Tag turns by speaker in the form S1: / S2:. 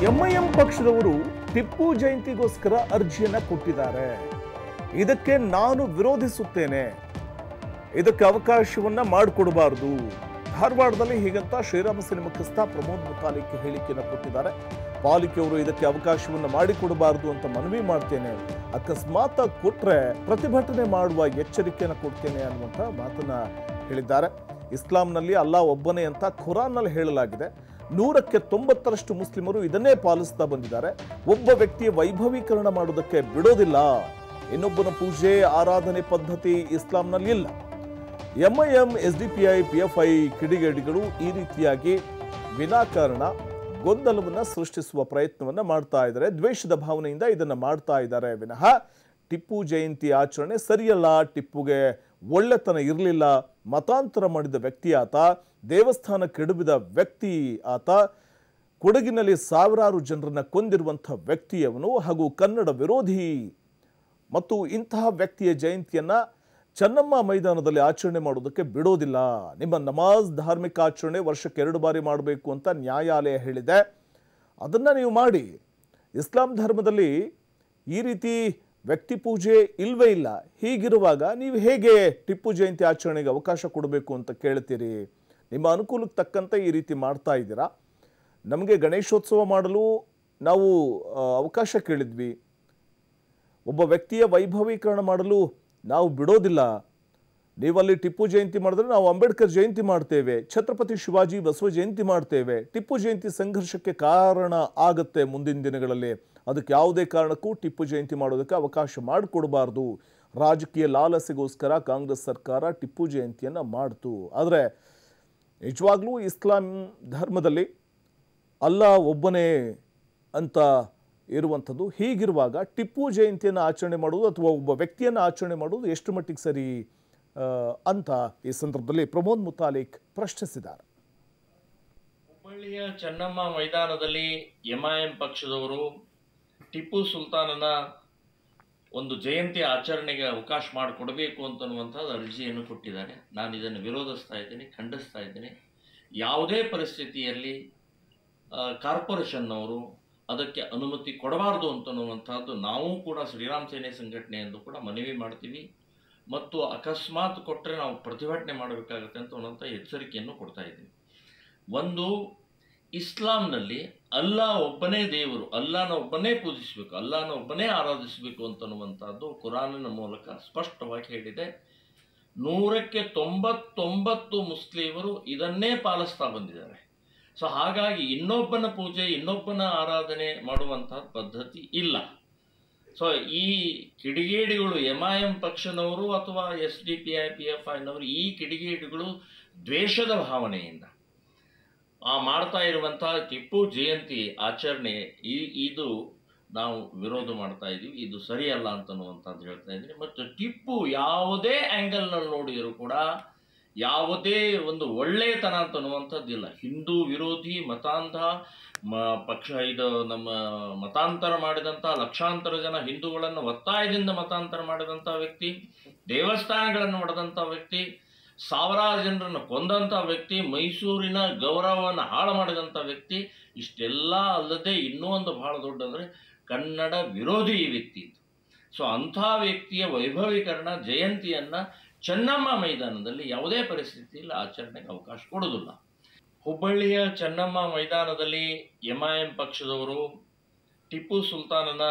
S1: ಪಕ್ಷದವರು ಟಿಪ್ಪು ಜಯಂತಿಗೋಸ್ಕರ ಅರ್ಜಿಯನ್ನ ಕೊಟ್ಟಿದ್ದಾರೆ. ಇದಕ್ಕೆ ನಾನು ವಿರೋಧಿಸುತ್ತೇನೆ. ಇದಕ್ಕೆ ಅವಕಾಶವನ್ನ ಮಾಡಿಕೊಡಬಾರದು. ಧಾರವಾಡದಲ್ಲಿ ಹೀಗಂತ ಶ್ರೀರಾಮ ಸೇನೆ ಮುಖ್ಯಸ್ಥ ಪ್ರಮೋದ್ ಮುತಾಲಿಕ್ ಹೇಳಿಕೆಯನ್ನು ಕೊಟ್ಟಿದ್ದಾರೆ. ಪಾಲಿಕೆಯವರು ಇದಕ್ಕೆ ಅವಕಾಶವನ್ನು ಮಾಡಿಕೊಡಬಾರದು ಅಂತ ಮನವಿ ಮಾಡ್ತೇನೆ. ಅಕಸ್ಮಾತ್ ಕೊಟ್ರೆ ಪ್ರತಿಭಟನೆ ಮಾಡುವ ಎಚ್ಚರಿಕೆಯನ್ನು ಕೊಡ್ತೇನೆ ಅನ್ನುವಂಥ ಮಾತನ್ನ ಹೇಳಿದ್ದಾರೆ. ಇಸ್ಲಾಂನಲ್ಲಿ ಅಲ್ಲಾ ಒಬ್ಬನೇ ಅಂತ ಖುರಾನ್ನಲ್ಲಿ ಹೇಳಲಾಗಿದೆ. ನೂರಕ್ಕೆ ತೊಂಬತ್ತರಷ್ಟು ಮುಸ್ಲಿಮರು ಇದನ್ನೇ ಪಾಲಿಸ್ತಾ ಬಂದಿದ್ದಾರೆ. ಒಬ್ಬ ವ್ಯಕ್ತಿಯ ವೈಭವೀಕರಣ ಮಾಡುವುದಕ್ಕೆ ಬಿಡೋದಿಲ್ಲ. ಇನ್ನೊಬ್ಬನ ಪೂಜೆ, ಆರಾಧನೆ ಪದ್ಧತಿ ಇಸ್ಲಾಂನಲ್ಲಿ ಇಲ್ಲ. ಎಂಐಎಂ ಎಫ್ ಐ ಕಿಡಿಗೇಡಿಗಳು ಈ ರೀತಿಯಾಗಿ ವಿನಾಕಾರಣ ಗೊಂದಲವನ್ನು ಸೃಷ್ಟಿಸುವ ಪ್ರಯತ್ನವನ್ನು ಮಾಡ್ತಾ ಇದ್ದಾರೆ. ದ್ವೇಷದ ಭಾವನೆಯಿಂದ ಇದನ್ನು ಮಾಡ್ತಾ ಇದ್ದಾರೆ. ವಿನಃ ಟಿಪ್ಪು ಜಯಂತಿ ಆಚರಣೆ ಸರಿಯಲ್ಲ. ಟಿಪ್ಪುಗೆ ಒಳ್ಳೆತನ ಇರಲಿಲ್ಲ. ಮತಾಂತರ ಮಾಡಿದ ವ್ಯಕ್ತಿ ಆತ ದೇವಸ್ಥಾನ ಕೆಡವಿದ ವ್ಯಕ್ತಿ ಆತ ಕೊಡಗಿನಲ್ಲಿ ಸಾವಿರಾರು ಜನರನ್ನು ಕೊಂದಿರುವಂಥ ವ್ಯಕ್ತಿಯವನು ಹಾಗೂ ಕನ್ನಡ ವಿರೋಧಿ. ಮತ್ತು ಇಂತಹ ವ್ಯಕ್ತಿಯ ಜಯಂತಿಯನ್ನು ಚನ್ನಮ್ಮ ಮೈದಾನದಲ್ಲಿ ಆಚರಣೆ ಮಾಡೋದಕ್ಕೆ ಬಿಡೋದಿಲ್ಲ. ನಿಮ್ಮ ನಮಾಜ್ ಧಾರ್ಮಿಕ ಆಚರಣೆ ವರ್ಷಕ್ಕೆ ಎರಡು ಬಾರಿ ಮಾಡಬೇಕು ಅಂತ ನ್ಯಾಯಾಲಯ ಹೇಳಿದೆ. ಅದನ್ನು ನೀವು ಮಾಡಿ. ಇಸ್ಲಾಂ ಧರ್ಮದಲ್ಲಿ ಈ ರೀತಿ ವ್ಯಕ್ತಿ ಪೂಜೆ ಇಲ್ವೇ ಇಲ್ಲ. ಹೀಗಿರುವಾಗ ನೀವು ಹೇಗೆ ಟಿಪ್ಪು ಜಯಂತಿ ಆಚರಣೆಗೆ ಅವಕಾಶ ಕೊಡಬೇಕು ಅಂತ ಕೇಳ್ತೀರಿ? ನಿಮ್ಮ ಅನುಕೂಲಕ್ಕೆ ತಕ್ಕಂತೆ ಈ ರೀತಿ ಮಾಡ್ತಾ ಇದ್ದೀರಾ? ನಮಗೆ ಗಣೇಶೋತ್ಸವ ಮಾಡಲು ನಾವು ಅವಕಾಶ ಕೇಳಿದ್ವಿ. ಒಬ್ಬ ವ್ಯಕ್ತಿಯ ವೈಭವೀಕರಣ ಮಾಡಲು ನಾವು ಬಿಡೋದಿಲ್ಲ. ನೀವಲ್ಲಿ ಟಿಪ್ಪು ಜಯಂತಿ ಮಾಡಿದ್ರೆ ನಾವು ಅಂಬೇಡ್ಕರ್ ಜಯಂತಿ ಮಾಡ್ತೇವೆ, ಛತ್ರಪತಿ ಶಿವಾಜಿ ಬಸವ ಜಯಂತಿ ಮಾಡ್ತೇವೆ. ಟಿಪ್ಪು ಜಯಂತಿ ಸಂಘರ್ಷಕ್ಕೆ ಕಾರಣ ಆಗುತ್ತೆ ಮುಂದಿನ ದಿನಗಳಲ್ಲಿ. ಅದಕ್ಕೆ ಯಾವುದೇ ಕಾರಣಕ್ಕೂ ಟಿಪ್ಪು ಜಯಂತಿ ಮಾಡೋದಕ್ಕೆ ಅವಕಾಶ ಮಾಡಿಕೊಡಬಾರ್ದು. ರಾಜಕೀಯ ಲಾಲಸೆಗೋಸ್ಕರ ಕಾಂಗ್ರೆಸ್ ಸರ್ಕಾರ ಟಿಪ್ಪು ಜಯಂತಿಯನ್ನು ಮಾಡ್ತು. ಆದರೆ ನಿಜವಾಗ್ಲೂ ಇಸ್ಲಾಂ ಧರ್ಮದಲ್ಲಿ ಅಲ್ಲಾ ಒಬ್ಬನೇ ಅಂತ ಇರುವಂಥದ್ದು. ಹೀಗಿರುವಾಗ ಟಿಪ್ಪು ಜಯಂತಿಯನ್ನು ಆಚರಣೆ ಮಾಡುವುದು ಅಥವಾ ಒಬ್ಬ ವ್ಯಕ್ತಿಯನ್ನು ಆಚರಣೆ ಮಾಡುವುದು ಎಷ್ಟು ಮಟ್ಟಿಗೆ ಸರಿ ಅಂತ ಈ ಸಂದರ್ಭದಲ್ಲಿ ಪ್ರಮೋದ್ ಮುತಾಲಿಕ್ ಪ್ರಶ್ನಿಸಿದ್ದಾರೆ.
S2: ಹುಬ್ಬಳ್ಳಿಯ ಚೆನ್ನಮ್ಮ ಮೈದಾನದಲ್ಲಿ ಎಂಐಎಂ ಪಕ್ಷದವರು ಟಿಪ್ಪು ಸುಲ್ತಾನನ ಒಂದು ಜಯಂತಿ ಆಚರಣೆಗೆ ಅವಕಾಶ ಮಾಡಿಕೊಡಬೇಕು ಅಂತನ್ನುವಂಥದ್ದು ಅರ್ಜಿಯನ್ನು ಕೊಟ್ಟಿದ್ದಾರೆ. ನಾನು ಇದನ್ನು ವಿರೋಧಿಸ್ತಾ ಇದ್ದೀನಿ, ಖಂಡಿಸ್ತಾ ಇದ್ದೀನಿ. ಯಾವುದೇ ಪರಿಸ್ಥಿತಿಯಲ್ಲಿ ಕಾರ್ಪೊರೇಷನ್ನವರು ಅದಕ್ಕೆ ಅನುಮತಿ ಕೊಡಬಾರ್ದು ಅಂತನ್ನುವಂಥದ್ದು ನಾವು ಕೂಡ ಶ್ರೀರಾಮ್ ಸೇನೆ ಸಂಘಟನೆ ಎಂದು ಕೂಡ ಮನವಿ ಮಾಡ್ತೀವಿ. ಮತ್ತು ಅಕಸ್ಮಾತ್ ಕೊಟ್ಟರೆ ನಾವು ಪ್ರತಿಭಟನೆ ಮಾಡಬೇಕಾಗುತ್ತೆ ಅಂತ ಒಂದಂಥ ಎಚ್ಚರಿಕೆಯನ್ನು ಕೊಡ್ತಾ ಇದ್ದೀವಿ. ಒಂದು, ಇಸ್ಲಾಂನಲ್ಲಿ ಅಲ್ಲಾ ಒಬ್ಬನೇ ದೇವರು, ಅಲ್ಲಾನ ಒಬ್ಬನೇ ಪೂಜಿಸಬೇಕು, ಅಲ್ಲಾನ ಒಬ್ಬನೇ ಆರಾಧಿಸಬೇಕು ಅಂತನ್ನುವಂಥದ್ದು ಕುರಾನಿನ ಮೂಲಕ ಸ್ಪಷ್ಟವಾಗಿ ಹೇಳಿದೆ. ನೂರಕ್ಕೆ ತೊಂಬತ್ತೊಂಬತ್ತು ಮುಸ್ಲಿಮರು ಇದನ್ನೇ ಪಾಲಿಸ್ತಾ ಬಂದಿದ್ದಾರೆ. ಸೊ ಹಾಗಾಗಿ ಇನ್ನೊಬ್ಬನ ಪೂಜೆ, ಇನ್ನೊಬ್ಬನ ಆರಾಧನೆ ಮಾಡುವಂತಹ ಪದ್ಧತಿ ಇಲ್ಲ. ಸೊ ಈ ಕಿಡಿಗೇಡಿಗಳು ಎಂ ಐ ಎಂ ಪಕ್ಷನವರು ಅಥವಾ S D P I, P F ಐನವರು ಈ ಕಿಡಿಗೇಡಿಗಳು ದ್ವೇಷದ ಭಾವನೆಯಿಂದ ಆ ಮಾಡ್ತಾ ಇರುವಂತಹ ಟಿಪ್ಪು ಜಯಂತಿ ಆಚರಣೆ ಈ ಇದು ನಾವು ವಿರೋಧ ಮಾಡ್ತಾ ಇದ್ದೀವಿ ಇದು ಸರಿಯಲ್ಲ ಅಂತನ್ನುವಂಥದ್ದು ಹೇಳ್ತಾ ಇದ್ದೀನಿ. ಮತ್ತು ಟಿಪ್ಪು ಯಾವುದೇ ಆ್ಯಂಗಲ್ನಲ್ಲಿ ನೋಡಿದರೂ ಕೂಡ ಯಾವುದೇ ಒಂದು ಒಳ್ಳೆಯತನ ಅಂತನ್ನುವಂಥದ್ದಿಲ್ಲ ಹಿಂದೂ ವಿರೋಧಿ ಮತಾಂಧ, ಮ, ಪಕ್ಷ ಇದು ನಮ್ಮ ಮತಾಂತರ ಮಾಡಿದಂಥ ಲಕ್ಷಾಂತರ ಜನ ಹಿಂದೂಗಳನ್ನು ಒತ್ತಾಯದಿಂದ ಮತಾಂತರ ಮಾಡಿದಂಥ ವ್ಯಕ್ತಿ, ದೇವಸ್ಥಾನಗಳನ್ನು ಹೊಡೆದಂಥ ವ್ಯಕ್ತಿ ಸಾವಿರಾರು ಜನರನ್ನು ಕೊಂದಂಥ ವ್ಯಕ್ತಿ, ಮೈಸೂರಿನ ಗೌರವವನ್ನು ಹಾಳು ಮಾಡಿದಂಥ ವ್ಯಕ್ತಿ, ಇಷ್ಟೆಲ್ಲ ಅಲ್ಲದೆ ಇನ್ನೂ ಒಂದು ಬಹಳ ದೊಡ್ಡಂದರೆ ಕನ್ನಡ ವಿರೋಧಿ ಈ ವ್ಯಕ್ತಿ ಸೊ ಅಂಥ ವ್ಯಕ್ತಿಯ ವೈಭವೀಕರಣ, ಜಯಂತಿಯನ್ನು ಚೆನ್ನಮ್ಮ ಮೈದಾನದಲ್ಲಿ ಯಾವುದೇ ಪರಿಸ್ಥಿತಿಯಲ್ಲಿ ಆಚರಣೆಗೆ ಅವಕಾಶ ಕೊಡೋದಿಲ್ಲ ಹುಬ್ಬಳ್ಳಿಯ ಚೆನ್ನಮ್ಮ ಮೈದಾನದಲ್ಲಿ ಎಂ ಐ ಎಂ ಪಕ್ಷದವರು, ಟಿಪ್ಪು ಸುಲ್ತಾನನ